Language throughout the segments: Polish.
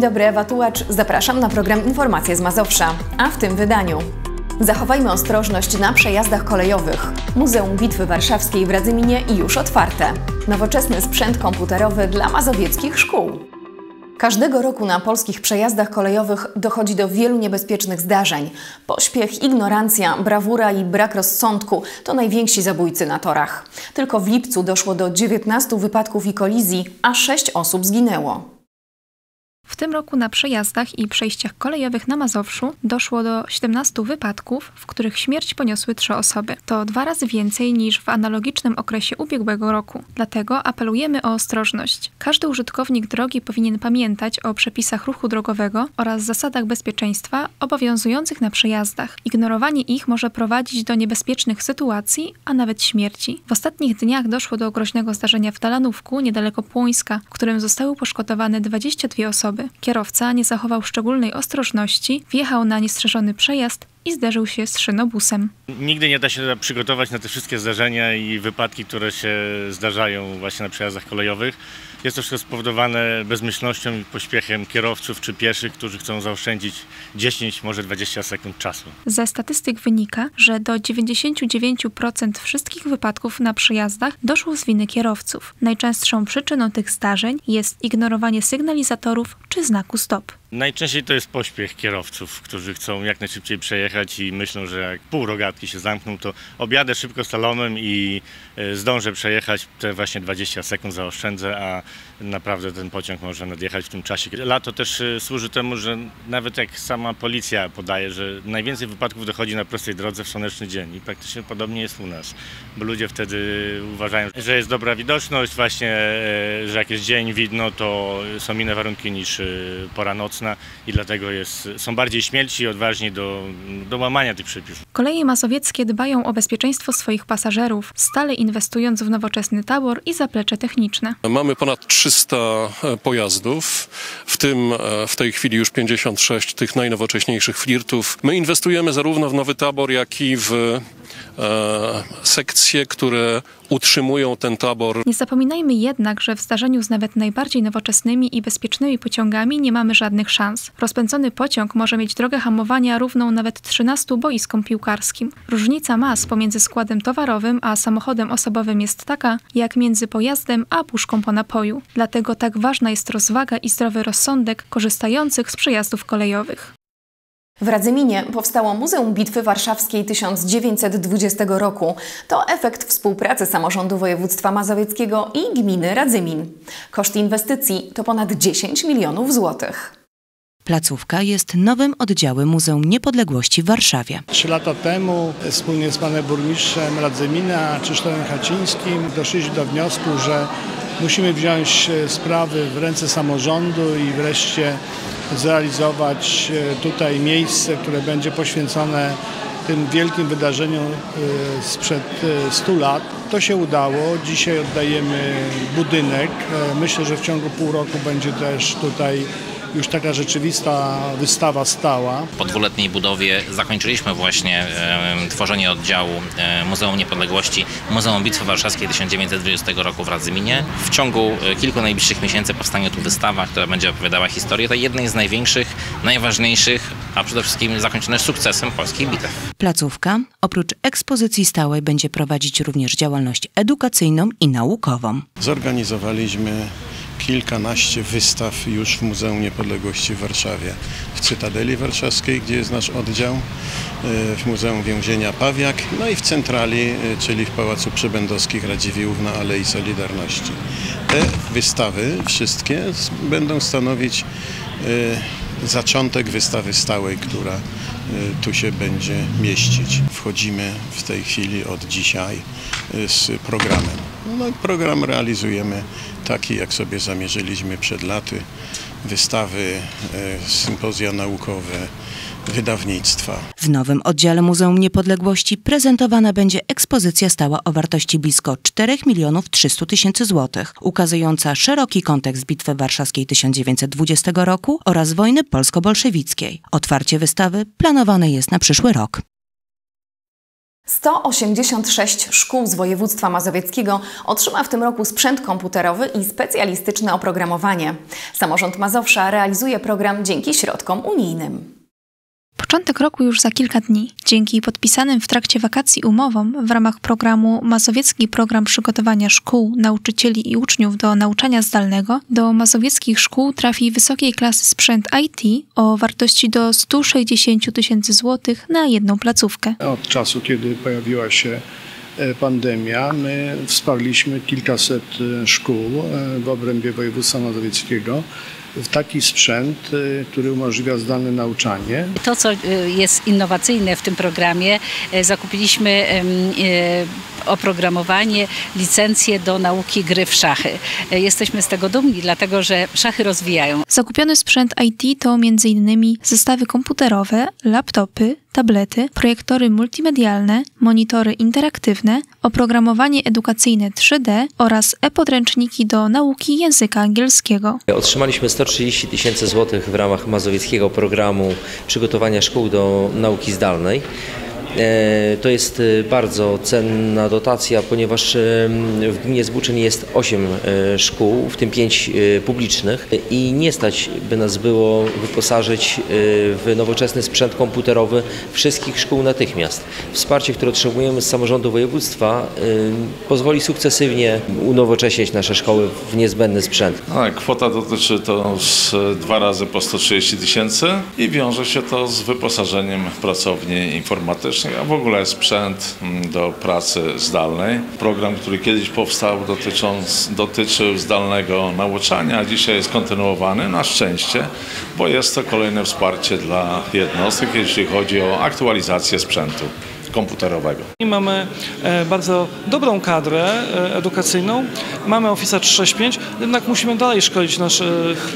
Dobry, Ewa Tułacz. Zapraszam na program Informacje z Mazowsza. A w tym wydaniu Zachowajmy ostrożność na przejazdach kolejowych. Muzeum Bitwy Warszawskiej w Radzyminie już otwarte. Nowoczesny sprzęt komputerowy dla mazowieckich szkół. Każdego roku na polskich przejazdach kolejowych dochodzi do wielu niebezpiecznych zdarzeń. Pośpiech, ignorancja, brawura i brak rozsądku to najwięksi zabójcy na torach. Tylko w lipcu doszło do 19 wypadków i kolizji, a 6 osób zginęło. Tym roku na przejazdach i przejściach kolejowych na Mazowszu doszło do 17 wypadków, w których śmierć poniosły trzy osoby. To dwa razy więcej niż w analogicznym okresie ubiegłego roku. Dlatego apelujemy o ostrożność. Każdy użytkownik drogi powinien pamiętać o przepisach ruchu drogowego oraz zasadach bezpieczeństwa obowiązujących na przejazdach. Ignorowanie ich może prowadzić do niebezpiecznych sytuacji, a nawet śmierci. W ostatnich dniach doszło do groźnego zdarzenia w Dalanówku, niedaleko Płońska, w którym zostały poszkodowane 22 osoby. Kierowca nie zachował szczególnej ostrożności, wjechał na niestrzeżony przejazd i zderzył się z szynobusem. Nigdy nie da się przygotować na te wszystkie zdarzenia i wypadki, które się zdarzają właśnie na przejazdach kolejowych. Jest to wszystko spowodowane bezmyślnością i pośpiechem kierowców czy pieszych, którzy chcą zaoszczędzić 10, może 20 sekund czasu. Ze statystyk wynika, że do 99% wszystkich wypadków na przejazdach doszło z winy kierowców. Najczęstszą przyczyną tych zdarzeń jest ignorowanie sygnalizatorów czy znaku stop. Najczęściej to jest pośpiech kierowców, którzy chcą jak najszybciej przejechać i myślą, że jak pół rogatki się zamkną, to objadę szybko slalomem i e, zdążę przejechać te właśnie 20 sekund zaoszczędzę, a naprawdę ten pociąg może nadjechać w tym czasie. Lato też e, służy temu, że nawet jak sama policja podaje, że najwięcej wypadków dochodzi na prostej drodze w słoneczny dzień i praktycznie podobnie jest u nas, bo ludzie wtedy uważają, że jest dobra widoczność, właśnie, e, że jak jest dzień widno, to są inne warunki niż pora nocna i dlatego jest, są bardziej śmielci i odważni do, do łamania tych przepisów. Koleje mazowieckie dbają o bezpieczeństwo swoich pasażerów, stale inwestując w nowoczesny tabor i zaplecze techniczne. Mamy ponad 300 e, pojazdów, w tym e, w tej chwili już 56 tych najnowocześniejszych flirtów. My inwestujemy zarówno w nowy tabor, jak i w sekcje, które utrzymują ten tabor. Nie zapominajmy jednak, że w zdarzeniu z nawet najbardziej nowoczesnymi i bezpiecznymi pociągami nie mamy żadnych szans. Rozpędzony pociąg może mieć drogę hamowania równą nawet 13 boiskom piłkarskim. Różnica mas pomiędzy składem towarowym a samochodem osobowym jest taka, jak między pojazdem a puszką po napoju. Dlatego tak ważna jest rozwaga i zdrowy rozsądek korzystających z przejazdów kolejowych. W Radzyminie powstało Muzeum Bitwy Warszawskiej 1920 roku. To efekt współpracy samorządu województwa mazowieckiego i gminy Radzymin. Koszt inwestycji to ponad 10 milionów złotych. Placówka jest nowym oddziałem Muzeum Niepodległości w Warszawie. Trzy lata temu wspólnie z panem burmistrzem Radzymina Krzysztofem Hacińskim doszliśmy do wniosku, że musimy wziąć sprawy w ręce samorządu i wreszcie zrealizować e, tutaj miejsce, które będzie poświęcone tym wielkim wydarzeniom e, sprzed 100 e, lat. To się udało. Dzisiaj oddajemy budynek. Myślę, że w ciągu pół roku będzie też tutaj już taka rzeczywista wystawa stała. Po dwuletniej budowie zakończyliśmy właśnie e, tworzenie oddziału e, Muzeum Niepodległości Muzeum Bitwy Warszawskiej 1920 roku w Radzyminie. W ciągu e, kilku najbliższych miesięcy powstanie tu wystawa, która będzie opowiadała historię tej jednej z największych, najważniejszych, a przede wszystkim zakończone sukcesem polskich bitew. Placówka oprócz ekspozycji stałej będzie prowadzić również działalność edukacyjną i naukową. Zorganizowaliśmy kilkanaście wystaw już w Muzeum Niepodległości w Warszawie. W Cytadeli Warszawskiej, gdzie jest nasz oddział, e, w Muzeum Więzienia Pawiak, no i w centrali, e, czyli w Pałacu Przybędowskich Radziwiłłów na Alei Solidarności. Te wystawy wszystkie będą stanowić e, zaczątek wystawy stałej, która tu się będzie mieścić. Wchodzimy w tej chwili od dzisiaj z programem. No i program realizujemy taki, jak sobie zamierzyliśmy przed laty. Wystawy, e, sympozja naukowe, wydawnictwa. W nowym oddziale Muzeum Niepodległości prezentowana będzie ekspozycja stała o wartości blisko 4 milionów 300 tysięcy złotych, ukazująca szeroki kontekst Bitwy Warszawskiej 1920 roku oraz wojny polsko-bolszewickiej. Otwarcie wystawy planowane jest na przyszły rok. 186 szkół z województwa mazowieckiego otrzyma w tym roku sprzęt komputerowy i specjalistyczne oprogramowanie. Samorząd Mazowsza realizuje program dzięki środkom unijnym. Początek roku już za kilka dni. Dzięki podpisanym w trakcie wakacji umowom w ramach programu Mazowiecki Program Przygotowania Szkół, Nauczycieli i Uczniów do Nauczania Zdalnego do mazowieckich szkół trafi wysokiej klasy sprzęt IT o wartości do 160 tysięcy złotych na jedną placówkę. Od czasu, kiedy pojawiła się e, pandemia, my wsparliśmy kilkaset e, szkół e, w obrębie województwa mazowieckiego w taki sprzęt, y, który umożliwia zdalne nauczanie. To, co y, jest innowacyjne w tym programie, y, zakupiliśmy oprogramowanie, licencję do nauki gry w szachy. Jesteśmy z tego dumni, dlatego że szachy rozwijają. Zakupiony sprzęt IT to m.in. zestawy komputerowe, laptopy, tablety, projektory multimedialne, monitory interaktywne, oprogramowanie edukacyjne 3D oraz e-podręczniki do nauki języka angielskiego. Otrzymaliśmy 130 tysięcy złotych w ramach mazowieckiego programu przygotowania szkół do nauki zdalnej. E, to jest e, bardzo cenna dotacja, ponieważ w gminie Zbuczyn jest 8 e, szkół, w tym 5 publicznych i nie stać by nas było wyposażyć w nowoczesny sprzęt komputerowy wszystkich szkół natychmiast. Wsparcie, które otrzymujemy z samorządu województwa pozwoli sukcesywnie unowocześnić nasze szkoły w niezbędny sprzęt. No, kwota dotyczy to z dwa razy po 130 tysięcy i wiąże się to z wyposażeniem pracowni informatycznej a w ogóle sprzęt mm, do pracy zdalnej. Program, który kiedyś powstał dotycząc, dotyczył zdalnego nauczania, a dzisiaj jest kontynuowany na szczęście, bo jest to kolejne wsparcie dla jednostek, jeśli chodzi o aktualizację sprzętu komputerowego. Mamy e, bardzo dobrą kadrę e, edukacyjną, mamy Office 365, jednak musimy dalej szkolić naszych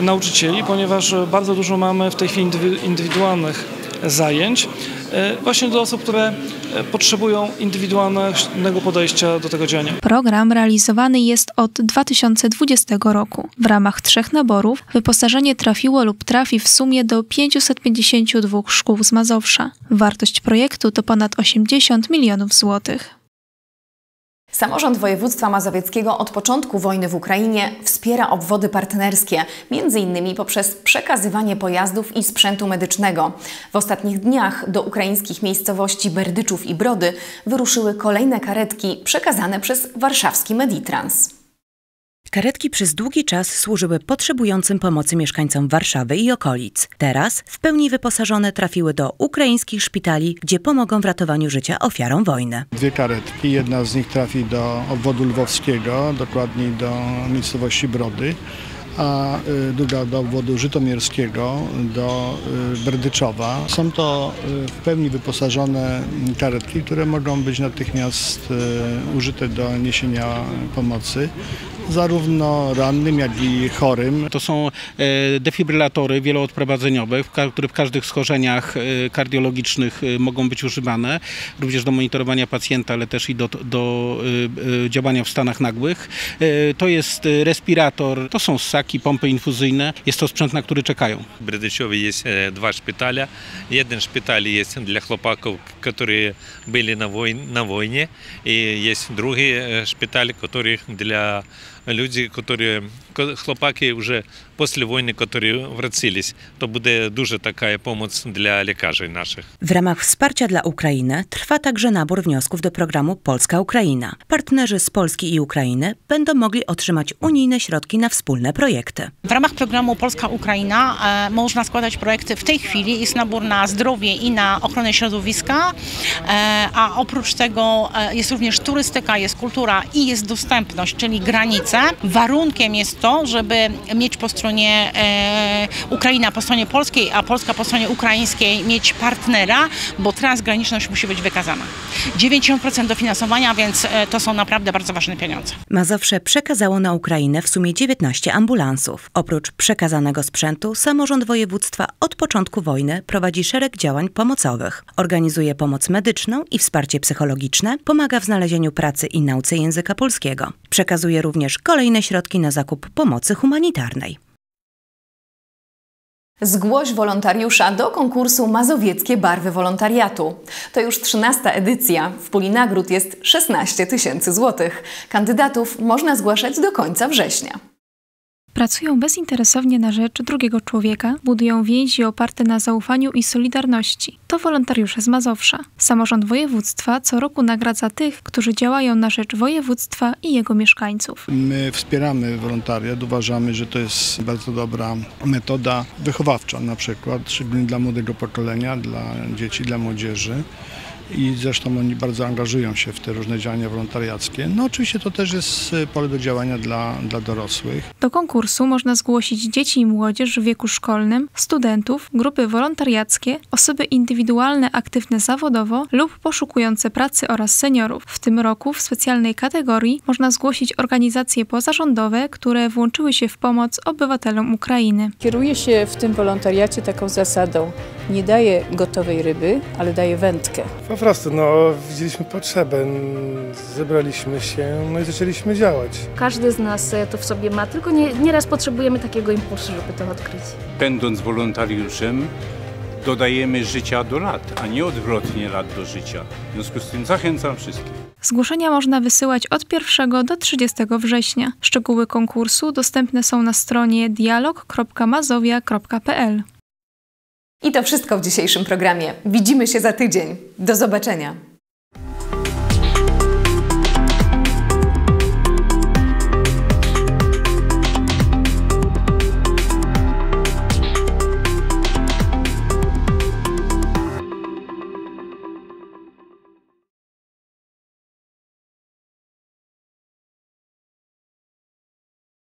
nauczycieli, ponieważ bardzo dużo mamy w tej chwili indywidualnych zajęć. E, właśnie dla osób, które e, potrzebują indywidualnego podejścia do tego działania. Program realizowany jest od 2020 roku. W ramach trzech naborów wyposażenie trafiło lub trafi w sumie do 552 szkół z Mazowsza. Wartość projektu to ponad 80 milionów złotych. Samorząd województwa mazowieckiego od początku wojny w Ukrainie wspiera obwody partnerskie, m.in. poprzez przekazywanie pojazdów i sprzętu medycznego. W ostatnich dniach do ukraińskich miejscowości Berdyczów i Brody wyruszyły kolejne karetki przekazane przez warszawski Meditrans. Karetki przez długi czas służyły potrzebującym pomocy mieszkańcom Warszawy i okolic. Teraz w pełni wyposażone trafiły do ukraińskich szpitali, gdzie pomogą w ratowaniu życia ofiarom wojny. Dwie karetki, jedna z nich trafi do obwodu lwowskiego, dokładniej do miejscowości Brody a y, druga do obwodu żytomierskiego, do y, Berdyczowa. Są to y, w pełni wyposażone karetki, które mogą być natychmiast użyte do niesienia pomocy zarówno rannym, jak i chorym. To są e, defibrylatory wieloodprowadzeniowe, które w każdych schorzeniach e, kardiologicznych e, mogą być używane, również do monitorowania pacjenta, ale też i do, do działania w stanach nagłych. To jest respirator, to są ssaki, pompy infuzyjne. Jest to sprzęt, na który czekają. W Bredyczowie jest dwa szpitale. Jeden szpital jest dla chłopaków, którzy byli na, wojnie, na wojnie i jest drugi szpital, który dla ludzi, którzy chłopaki вже після війни, які wracались, to będzie duża taka pomoc dla lekarzy naszych. W ramach wsparcia dla Ukrainy trwa także nabór wniosków do programu Polska-Ukraina. Partnerzy z Polski i Ukrainy będą mogli otrzymać unijne środki na wspólne projekty. W ramach programu Polska-Ukraina e, można składać projekty. W tej chwili jest nabór na zdrowie i na ochronę środowiska, e, a oprócz tego e, jest również turystyka, jest kultura i jest dostępność, czyli granice. Warunkiem jest to, żeby mieć po stronie e, Ukraina po stronie polskiej, a Polska po stronie ukraińskiej mieć partnera, bo transgraniczność musi być wykazana. 90% dofinansowania, więc e, to są naprawdę bardzo ważne pieniądze. Mazowsze przekazało na Ukrainę w sumie 19 ambulansów. Oprócz przekazanego sprzętu, samorząd województwa od początku wojny prowadzi szereg działań pomocowych. Organizuje pomoc medyczną i wsparcie psychologiczne, pomaga w znalezieniu pracy i nauce języka polskiego. Przekazuje również kolejne środki na zakup pomocy humanitarnej. Zgłoś wolontariusza do konkursu Mazowieckie Barwy Wolontariatu. To już 13 edycja. W puli nagród jest 16 tysięcy złotych. Kandydatów można zgłaszać do końca września. Pracują bezinteresownie na rzecz drugiego człowieka, budują więzi oparte na zaufaniu i solidarności. To wolontariusze z Mazowsza. Samorząd województwa co roku nagradza tych, którzy działają na rzecz województwa i jego mieszkańców. My wspieramy wolontariat, uważamy, że to jest bardzo dobra metoda wychowawcza na przykład, szczególnie dla młodego pokolenia, dla dzieci, dla młodzieży i zresztą oni bardzo angażują się w te różne działania wolontariackie. No oczywiście to też jest y, pole do działania dla, dla dorosłych. Do konkursu można zgłosić dzieci i młodzież w wieku szkolnym, studentów, grupy wolontariackie, osoby indywidualne aktywne zawodowo lub poszukujące pracy oraz seniorów. W tym roku w specjalnej kategorii można zgłosić organizacje pozarządowe, które włączyły się w pomoc obywatelom Ukrainy. Kieruję się w tym wolontariacie taką zasadą. Nie daję gotowej ryby, ale daję wędkę. Po prostu, no, widzieliśmy potrzebę, zebraliśmy się, no i zaczęliśmy działać. Każdy z nas to w sobie ma, tylko nie, nieraz potrzebujemy takiego impulsu, żeby to odkryć. Będąc wolontariuszem, dodajemy życia do lat, a nie odwrotnie lat do życia. W związku z tym zachęcam wszystkich. Zgłoszenia można wysyłać od 1 do 30 września. Szczegóły konkursu dostępne są na stronie dialog.mazowia.pl. I to wszystko w dzisiejszym programie. Widzimy się za tydzień. Do zobaczenia.